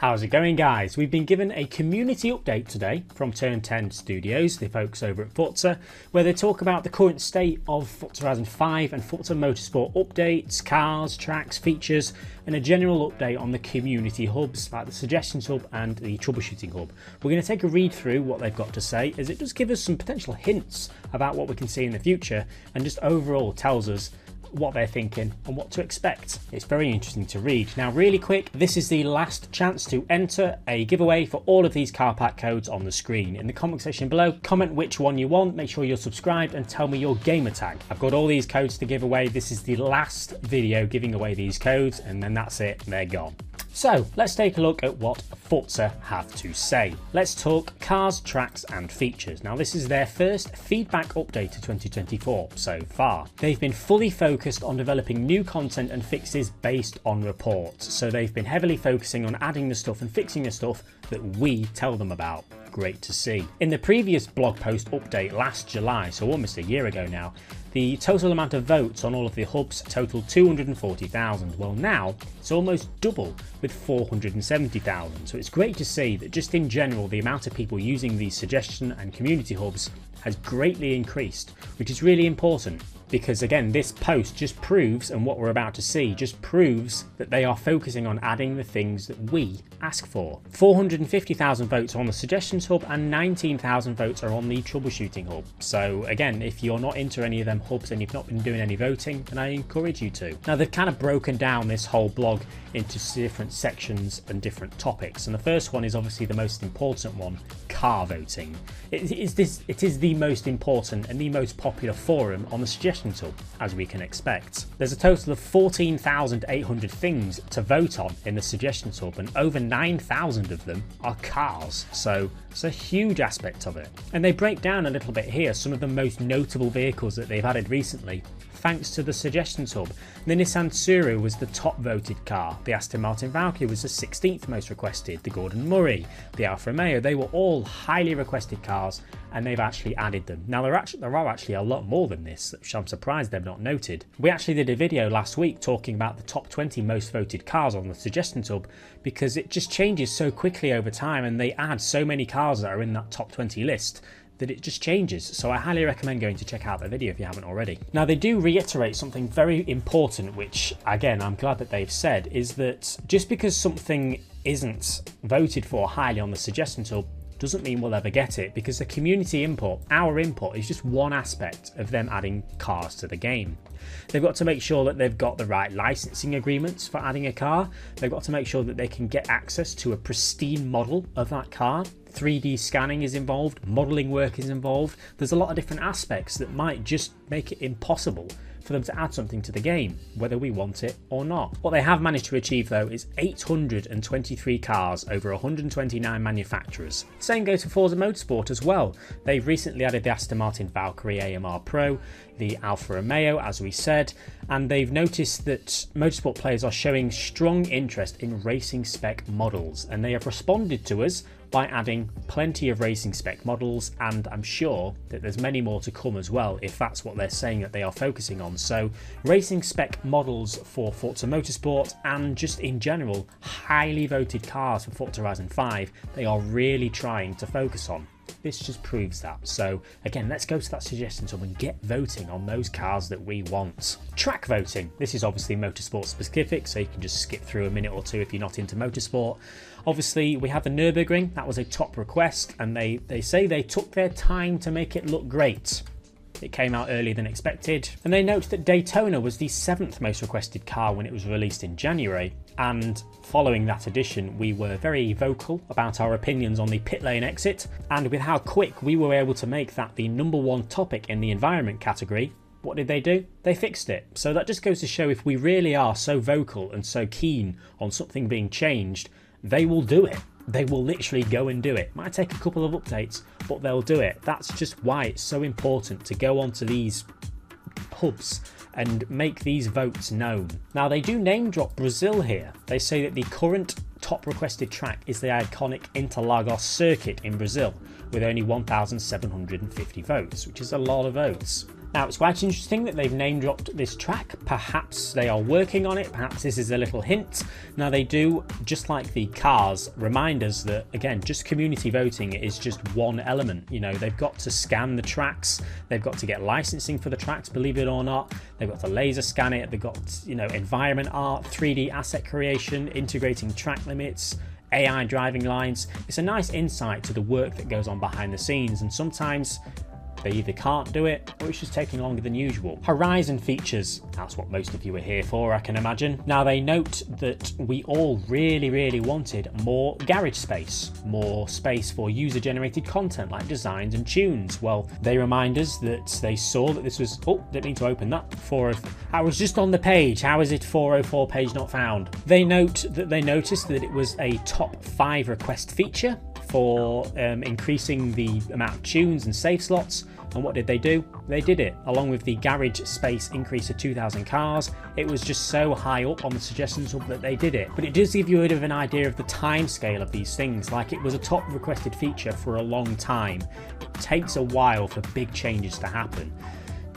How's it going, guys? We've been given a community update today from Turn 10 Studios, the folks over at Forza, where they talk about the current state of Forza Horizon 5 and Forza Motorsport updates, cars, tracks, features, and a general update on the community hubs, like the Suggestions Hub and the Troubleshooting Hub. We're going to take a read through what they've got to say, as it does give us some potential hints about what we can see in the future, and just overall tells us what they're thinking and what to expect. It's very interesting to read. Now, really quick, this is the last chance to enter a giveaway for all of these car pack codes on the screen. In the comment section below, comment which one you want, make sure you're subscribed, and tell me your gamer tag. I've got all these codes to give away. This is the last video giving away these codes, and then that's it, they're gone. So let's take a look at what Forza have to say. Let's talk cars, tracks and features. Now this is their first feedback update to 2024 so far. They've been fully focused on developing new content and fixes based on reports. So they've been heavily focusing on adding the stuff and fixing the stuff that we tell them about great to see. In the previous blog post update last July, so almost a year ago now, the total amount of votes on all of the hubs totaled 240,000. Well, now it's almost double with 470,000. So it's great to see that just in general, the amount of people using these suggestion and community hubs has greatly increased, which is really important because again, this post just proves, and what we're about to see just proves that they are focusing on adding the things that we ask for. 450,000 votes are on the suggestions hub and 19,000 votes are on the troubleshooting hub. So again, if you're not into any of them hubs and you've not been doing any voting, then I encourage you to. Now they've kind of broken down this whole blog into different sections and different topics. And the first one is obviously the most important one, car voting. It is this it is the most important and the most popular forum on the suggestion tool, as we can expect. There's a total of 14,800 things to vote on in the suggestion tool, and over 9,000 of them are cars. So it's a huge aspect of it. And they break down a little bit here some of the most notable vehicles that they've added recently thanks to the suggestions hub. The Nissan Tsuru was the top voted car, the Aston Martin Valkyrie was the 16th most requested, the Gordon Murray, the Alfa Romeo, they were all highly requested cars and they've actually added them. Now there, actually, there are actually a lot more than this, which I'm surprised they've not noted. We actually did a video last week talking about the top 20 most voted cars on the suggestions hub because it just changes so quickly over time and they add so many cars that are in that top 20 list that it just changes. So I highly recommend going to check out that video if you haven't already. Now they do reiterate something very important, which again I'm glad that they've said, is that just because something isn't voted for highly on the suggestion tool doesn't mean we'll ever get it because the community input, our input, is just one aspect of them adding cars to the game. They've got to make sure that they've got the right licensing agreements for adding a car. They've got to make sure that they can get access to a pristine model of that car. 3D scanning is involved, modelling work is involved. There's a lot of different aspects that might just make it impossible for them to add something to the game, whether we want it or not. What they have managed to achieve though is 823 cars over 129 manufacturers. Same goes for Forza Motorsport as well. They've recently added the Aston Martin Valkyrie AMR Pro, the Alfa Romeo, as we said, and they've noticed that motorsport players are showing strong interest in racing spec models, and they have responded to us by adding plenty of racing spec models, and I'm sure that there's many more to come as well if that's what they're saying that they are focusing on. So, racing spec models for Forza Motorsport and just in general, highly voted cars for Forza Horizon 5, they are really trying to focus on this just proves that. So again, let's go to that suggestion tool and get voting on those cars that we want. Track voting. This is obviously motorsport specific, so you can just skip through a minute or two if you're not into motorsport. Obviously, we have the Nürburgring. That was a top request, and they, they say they took their time to make it look great. It came out earlier than expected. And they note that Daytona was the seventh most requested car when it was released in January. And following that edition, we were very vocal about our opinions on the pit lane exit. And with how quick we were able to make that the number one topic in the environment category, what did they do? They fixed it. So that just goes to show if we really are so vocal and so keen on something being changed, they will do it they will literally go and do it. Might take a couple of updates, but they'll do it. That's just why it's so important to go onto these hubs and make these votes known. Now, they do name drop Brazil here. They say that the current top requested track is the iconic Interlagos circuit in Brazil with only 1,750 votes, which is a lot of votes. Now, it's quite interesting that they've name dropped this track. Perhaps they are working on it, perhaps this is a little hint. Now, they do, just like the cars, remind us that, again, just community voting is just one element. You know, they've got to scan the tracks, they've got to get licensing for the tracks, believe it or not, they've got to laser scan it, they've got, you know, environment art, 3D asset creation, integrating track limits. AI driving lines. It's a nice insight to the work that goes on behind the scenes, and sometimes they either can't do it or it's just taking longer than usual. Horizon features, that's what most of you are here for, I can imagine. Now, they note that we all really, really wanted more garage space, more space for user generated content like designs and tunes. Well, they remind us that they saw that this was, oh, didn't mean to open that. Four, oh I was just on the page. How is it 404 page not found? They note that they noticed that it was a top five request feature for um, increasing the amount of tunes and save slots. And what did they do? They did it. Along with the garage space increase of 2,000 cars, it was just so high up on the suggestions hub that they did it. But it does give you a bit of an idea of the time scale of these things. Like it was a top requested feature for a long time. It takes a while for big changes to happen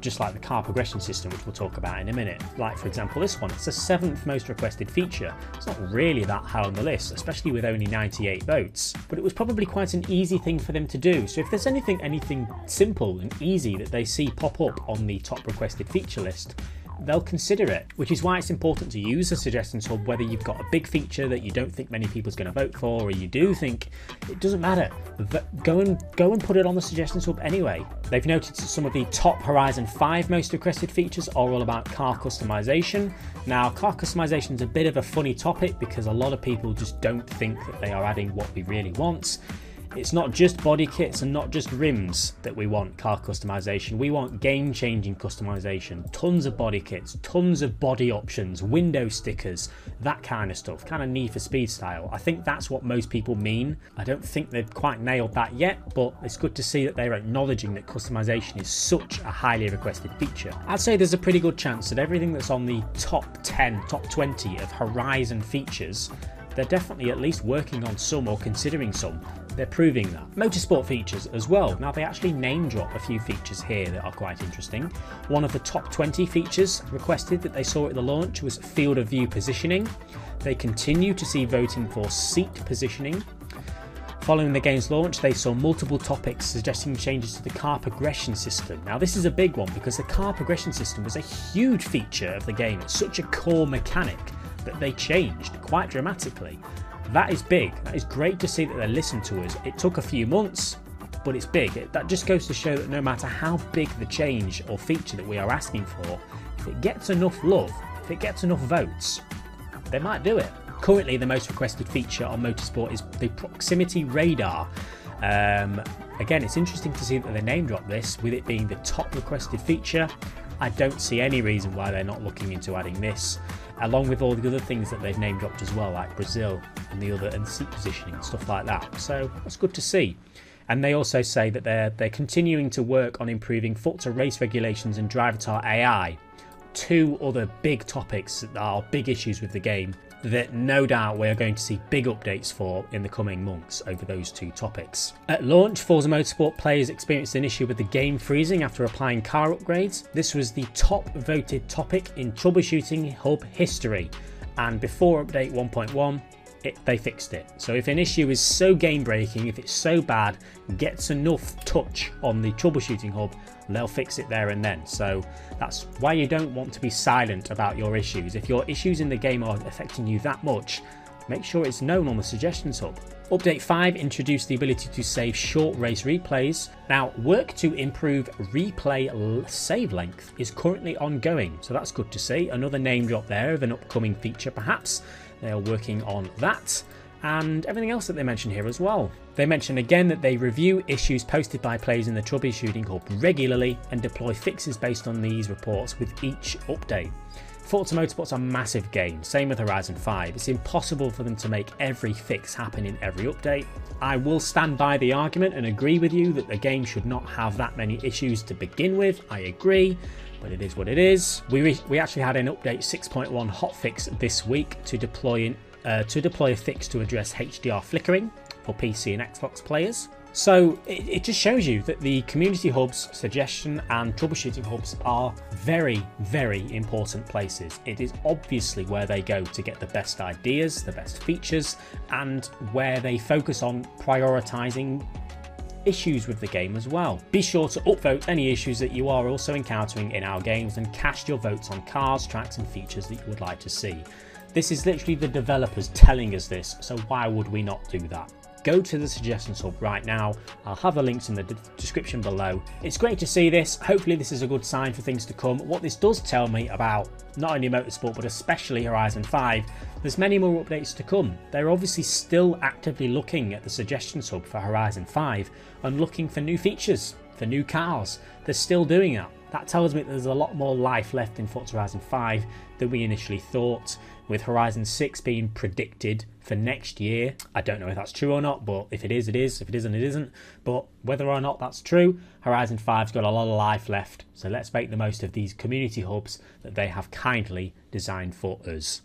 just like the car progression system, which we'll talk about in a minute. Like, for example, this one, it's the seventh most requested feature. It's not really that high on the list, especially with only 98 votes, but it was probably quite an easy thing for them to do. So if there's anything, anything simple and easy that they see pop up on the top requested feature list, they'll consider it, which is why it's important to use the suggestions hub whether you've got a big feature that you don't think many people's going to vote for or you do think it doesn't matter. Go and go and put it on the suggestions hub anyway. They've noted that some of the top Horizon 5 most requested features are all about car customization. Now, car customization is a bit of a funny topic because a lot of people just don't think that they are adding what we really want. It's not just body kits and not just rims that we want car customization. We want game changing customization. Tons of body kits, tons of body options, window stickers, that kind of stuff. Kind of Need for Speed style. I think that's what most people mean. I don't think they've quite nailed that yet, but it's good to see that they're acknowledging that customization is such a highly requested feature. I'd say there's a pretty good chance that everything that's on the top 10, top 20 of Horizon features they're definitely at least working on some or considering some. They're proving that. Motorsport features as well. Now, they actually name drop a few features here that are quite interesting. One of the top 20 features requested that they saw at the launch was field of view positioning. They continue to see voting for seat positioning. Following the game's launch, they saw multiple topics suggesting changes to the car progression system. Now, this is a big one because the car progression system was a huge feature of the game. It's such a core mechanic that they changed quite dramatically. That is big. That is great to see that they listened to us. It took a few months, but it's big. It, that just goes to show that no matter how big the change or feature that we are asking for, if it gets enough love, if it gets enough votes, they might do it. Currently, the most requested feature on Motorsport is the proximity radar. Um, again, it's interesting to see that they name drop this with it being the top requested feature. I don't see any reason why they're not looking into adding this along with all the other things that they've name dropped as well, like Brazil and the other and seat positioning and stuff like that. So that's good to see. And they also say that they're they're continuing to work on improving Forza race regulations and Drivatar AI, two other big topics that are big issues with the game that no doubt we are going to see big updates for in the coming months over those two topics. At launch, Forza Motorsport players experienced an issue with the game freezing after applying car upgrades. This was the top voted topic in troubleshooting hub history, and before update 1.1, it, they fixed it. So if an issue is so game breaking, if it's so bad, gets enough touch on the troubleshooting hub, they'll fix it there and then. So that's why you don't want to be silent about your issues. If your issues in the game are affecting you that much, make sure it's known on the suggestions hub. Update 5 introduced the ability to save short race replays. Now, work to improve replay save length is currently ongoing, so that's good to see. Another name drop there of an upcoming feature, perhaps. They are working on that and everything else that they mention here as well. They mention again that they review issues posted by players in the troubleshooting hub regularly and deploy fixes based on these reports with each update. Forza Motorsport's a massive game, same with Horizon 5. It's impossible for them to make every fix happen in every update. I will stand by the argument and agree with you that the game should not have that many issues to begin with. I agree, but it is what it is. We, we actually had an update 6.1 hotfix this week to deploy in, uh, to deploy a fix to address HDR flickering for PC and Xbox players. So it, it, just shows you that the community hubs, suggestion and troubleshooting hubs are very, very important places. It is obviously where they go to get the best ideas, the best features, and where they focus on prioritizing issues with the game as well. Be sure to upvote any issues that you are also encountering in our games and cast your votes on cars, tracks, and features that you would like to see. This is literally the developers telling us this, so why would we not do that? Go to the suggestions hub right now. I'll have the links in the description below. It's great to see this. Hopefully, this is a good sign for things to come. What this does tell me about not only motorsport but especially Horizon 5, there's many more updates to come. They're obviously still actively looking at the suggestions hub for Horizon 5 and looking for new features, for new cars. They're still doing that. That tells me there's a lot more life left in Forza Horizon 5 than we initially thought, with Horizon 6 being predicted for next year. I don't know if that's true or not, but if it is, it is. If it isn't, it isn't. But whether or not that's true, Horizon 5's got a lot of life left. So let's make the most of these community hubs that they have kindly designed for us.